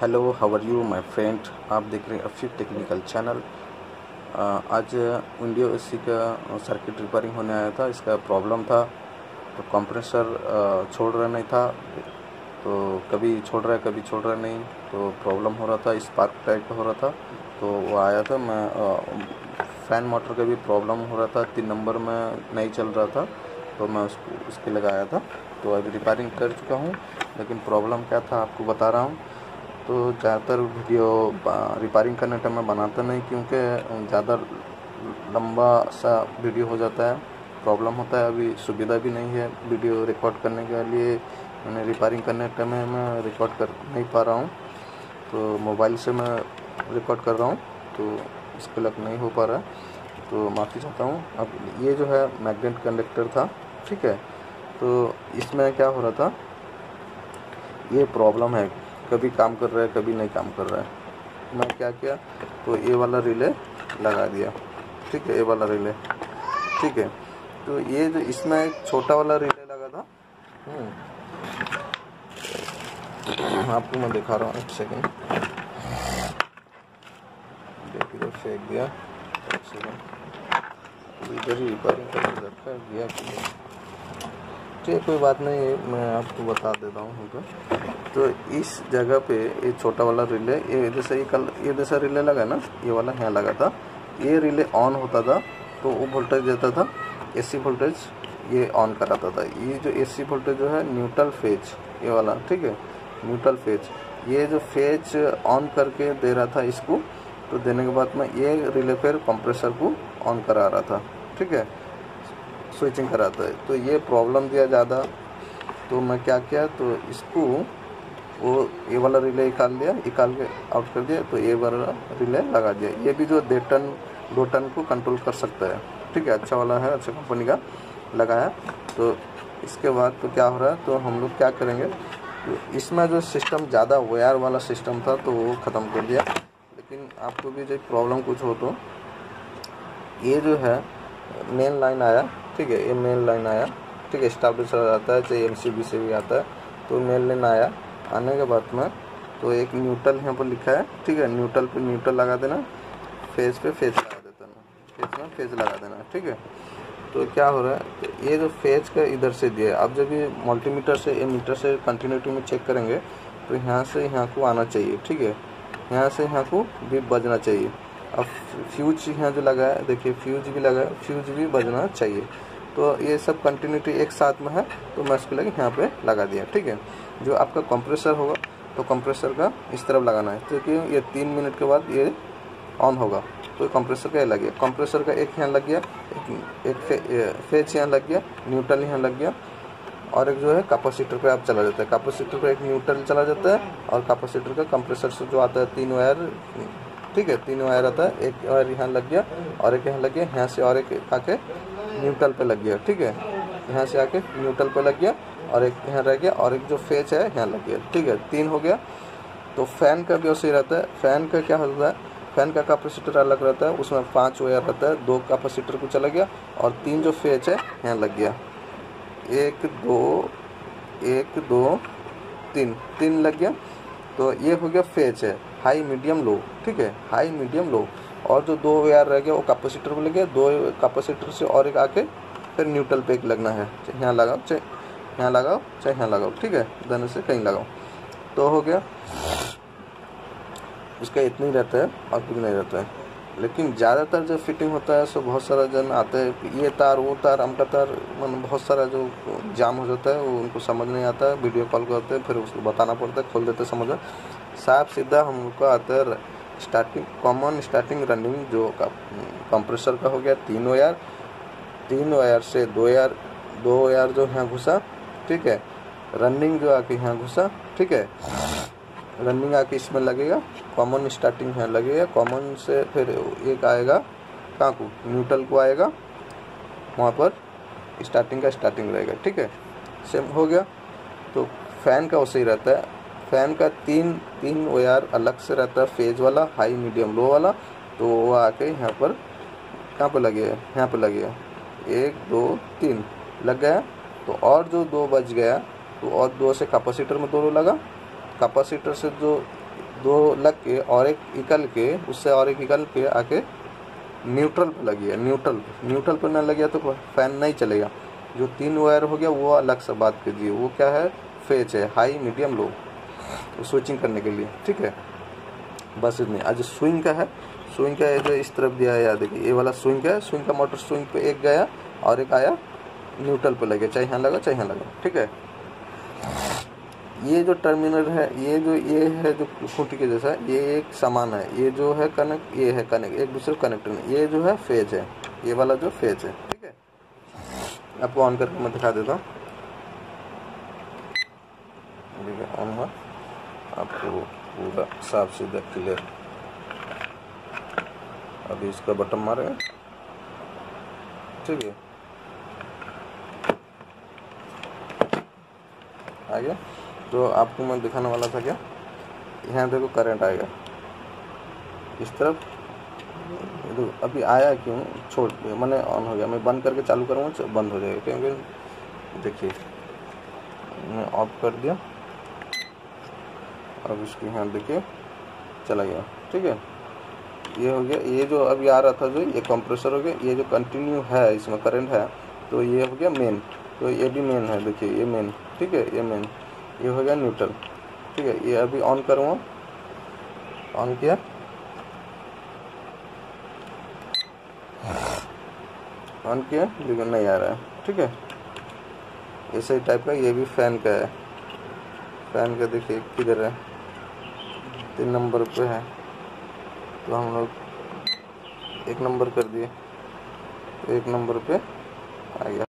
Hello how are you my friend आप देख रहे हैं अफीफ टेक्निकल चैनल आज विंडो एसी का सर्किट रिपेयरिंग होने आया था, इसका प्रॉब्लम था। तो कंप्रेसर छोड़ रहा नहीं था। तो कभी छोड़ रहा है, कभी छोड़ रहा नहीं। तो प्रॉब्लम हो रहा था स्पार्क टाइप का हो रहा था। तो वो आया था, मैं फ़ैन मोटर का भी प्रॉब्लम हो रहा था। तीन नंबर में नहीं चल रहा था तो मैं उसको, उसके लगाया था। तो अभी रिपेयरिंग कर चुका हूँ, लेकिन प्रॉब्लम क्या था, आपको बता रहा हूँ। तो ज़्यादातर वीडियो रिपेयरिंग करने टाइम मैं बनाता नहीं क्योंकि ज़्यादा लंबा सा वीडियो हो जाता है प्रॉब्लम होता है, अभी सुविधा भी नहीं है वीडियो रिकॉर्ड करने के लिए, मैंने रिपेयरिंग करने टाइम में मैं रिकॉर्ड कर नहीं पा रहा हूँ तो मोबाइल से मैं रिकॉर्ड कर रहा हूँ तो इसके लग नहीं हो पा रहा है तो माफ़ी चाहता हूँ। अब ये जो है मैगनेट कंडक्टर था, ठीक है तो इसमें क्या हो रहा था, ये प्रॉब्लम है कभी काम कर रहा है, कभी नहीं काम कर रहा है। मैं क्या किया? तो ये वाला रिले लगा दिया। ठीक है, ये वाला रिले ठीक है तो ये जो इसमें एक छोटा वाला रिले लगा था हम्म। आपको मैं दिखा रहा हूँ, एक सेकेंड इधर फेंक दिया, एक सेकेंड इधर ही रिपेयरिंग रखा है दिया ठीक कोई बात नहीं, मैं आपको बता देता हूँ। तो इस जगह पे ये छोटा वाला रिले ये जैसे ये कल, ये जैसा रिले लगा ना, ये वाला यहाँ लगा था। ये रिले ऑन होता था तो वो वोल्टेज देता था एसी वोल्टेज ये ऑन कराता था। ये जो एसी वोल्टेज जो है न्यूट्रल फ़ेज़ ये वाला, ठीक है? न्यूट्रल फ़ेज़ ये जो फ़ेज़ ऑन करके दे रहा था इसको तो देने के बाद में ये रिले फिर कंप्रेसर को ऑन करा रहा था, ठीक है? स्विचिंग कराता है। तो ये प्रॉब्लम दिया ज़्यादा। तो मैं क्या किया तो इसको वो ये वाला रिले निकाल दिया निकाल के आउट कर दिया तो ये वाला रिले लगा दिया। ये भी जो दो टन दो टन को कंट्रोल कर सकता है। ठीक है अच्छा वाला है अच्छा कंपनी का लगाया। तो इसके बाद तो क्या हो रहा है तो हम लोग क्या करेंगे? तो इसमें जो सिस्टम ज़्यादा वायर वाला सिस्टम था तो वो ख़त्म कर दिया। लेकिन आपको भी जो प्रॉब्लम कुछ हो तो ये जो है मेन लाइन आया। ठीक है, ये मेन लाइन आया। ठीक है स्टाब्लिशर आता है, चाहे एम से भी आता है तो मेन लाइन आया। आने के बाद में तो एक न्यूट्रल यहाँ पर लिखा है, ठीक है न्यूट्रल पे न्यूट्रल लगा देना फ़ेज़ पे फ़ेज़ लगा देता ना फ़ेज़ में फ़ेज़ लगा देना, ठीक है। तो क्या हो रहा है, ये जो फ़ेज़ का इधर से दिया है अब जब ये मल्टीमीटर से, ये मीटर से कंटिन्यूटी में चेक करेंगे तो यहाँ से यहाँ को आना चाहिए, ठीक है। यहाँ से यहाँ को भी बजना चाहिए। अब फ्यूज यहाँ जो लगा है, देखिए फ्यूज भी लगा है फ्यूज भी बजना चाहिए। तो ये सब कंटिन्यूटी एक साथ में है तो मैं उसके लगे यहाँ पे लगा दिया ठीक है? जो आपका कंप्रेसर होगा तो कंप्रेसर का इस तरफ़ लगाना है क्योंकि तो ये तीन मिनट के बाद ये ऑन होगा। तो कंप्रेसर का ये लग गया। कंप्रेसर का एक यहाँ लग गया एक, एक फे, फ़ेज़ यहाँ लग गया न्यूट्रल यहाँ लग गया और एक जो है कैपेसिटर पे आप चला जाता है। कैपेसिटर पे एक न्यूट्रल चला जाता है और कैपेसिटर का कंप्रेसर से जो आता है तीन वायर ठीक है तीन वायर आता है एक वायर यहाँ लग गया और एक यहाँ लग गया यहाँ से और एक आके न्यूट्रल पे लग गया, ठीक है? यहाँ से आके न्यूट्रल पे लग गया और एक यहाँ रह गया और एक जो फेच है, यहाँ लग गया, ठीक है? तीन हो गया। तो फ़ैन का भी वैसे रहता है। फ़ैन का क्या होता है? फ़ैन का कैपेसिटर अलग रहता है, उसमें पाँच वायर रहता है, दो कैपेसिटर को चला गया और तीन जो फेच है, यहाँ लग गया। एक, दो एक, दो, तीन तीन लग गया। तो ये हो गया फेच है, हाई, मीडियम, लो, ठीक है? High, medium, low. और जो दो वेयर रह गया वो कैपेसिटर को लग गया दो कैपेसिटर से और एक आके फिर न्यूट्रल पे एक लगना है। यहाँ लगाओ, चाहे यहाँ लगाओ, चाहे यहाँ लगाओ, ठीक है? दोनों से कहीं लगाओ। तो हो गया। इसका इतना ही रहता है और कुछ नहीं रहता है। लेकिन ज़्यादातर जो फिटिंग होता है, सो बहुत सारा जन आते हैं ये तार, वो तार अमका तार, मन बहुत सारा जो जाम हो जाता है, वो उनको समझ नहीं आता। है वीडियो कॉल करते हैं, फिर उसको बताना पड़ता है, खोल देते समझ साफ़ सीधा हमको आता है स्टार्टिंग कॉमन स्टार्टिंग रनिंग जो का कंप्रेसर का हो गया, तीन वायर तीन वायर से दो यार दो वायर जो यहाँ घुसा, ठीक है? रनिंग जो आके यहाँ घुसा, ठीक है? रनिंग आके इसमें लगेगा कॉमन स्टार्टिंग यहाँ लगेगा कॉमन से फिर एक आएगा, कहाँ को? न्यूट्रल को आएगा, वहाँ पर स्टार्टिंग का स्टार्टिंग रहेगा, ठीक है? सेम हो गया तो फ़ैन का वैसे ही रहता है। फ़ैन का तीन तीन वायर अलग से रहता है फ़ेज़ वाला हाई मीडियम लो वाला तो वो आके यहाँ पर कहाँ पर लगेगा यहाँ पर लगेगा एक, दो, तीन लग गया। तो और जो दो बच गया तो और दो से कैपेसिटर में दोनों लगा। कैपेसिटर से जो दो लग के और एक निकल के, उससे और एक निकल के आके न्यूट्रल पर लगी है न्यूट्रल न्यूट्रल पे ना लगे तो फ़ैन नहीं चलेगा। जो तीन वायर हो गया, वो अलग से बात कीजिए। वो क्या है? फ़ेज़ है हाई मीडियम लो स्विचिंग करने के लिए, ठीक है? बस इतनी। आज स्विंग का है स्विंग का जो इस तरफ़ दिया है यार देखिए, ये वाला स्विंग है स्विंग का मोटर स्विंग पे एक गया और एक आया न्यूट्रल पे लगे, चाहे यहाँ लगा, चाहे यहाँ लगा, ठीक है? ये जो टर्मिनल है, ये जो, ये है जो खूंटी के जैसा, ये एक समान है। ये जो है कनेक्ट ये है कनेक्ट एक दूसरे कनेक्ट ये जो है फ़ेज़ है, ये वाला जो फ़ेज़ है, ठीक है? आपको ऑन करके मैं दिखा देता हूँ। ऑन हुआ। आपको पूरा साफ़ सीधा क्लियर अभी इसका बटन मारेगा ठीक है। आ गया। तो आपको मैं दिखाने वाला था क्या? यहाँ देखो करंट आएगा। इस तरफ़? तो अभी आया क्यों? छोड़ मैंने ऑन हो गया। मैं बंद करके चालू करूँगा बंद हो जाएगा। क्योंकि देखिए, मैं ऑफ़ कर दिया। अब इसके यहाँ देखिए चला गया। ठीक है? ये हो गया, ये जो अभी आ रहा था जो, ये कंप्रेसर हो गया, ये जो कंटिन्यू है, इसमें करंट है तो ये हो गया मेन तो ये भी मेन है, देखिए, ये मेन ठीक है? ये मेन ये हो गया न्यूट्रल ठीक है? ये अभी ऑन करूँगा ऑन किया। ऑन किया, लेकिन नहीं आ रहा है। ठीक है? ऐसे ही टाइप का, ये भी फ़ैन का है। फ़ैन का देखिए, किधर है? तीन नंबर पे है। तो हम लोग एक नंबर कर दिए। एक नंबर पे आ गया।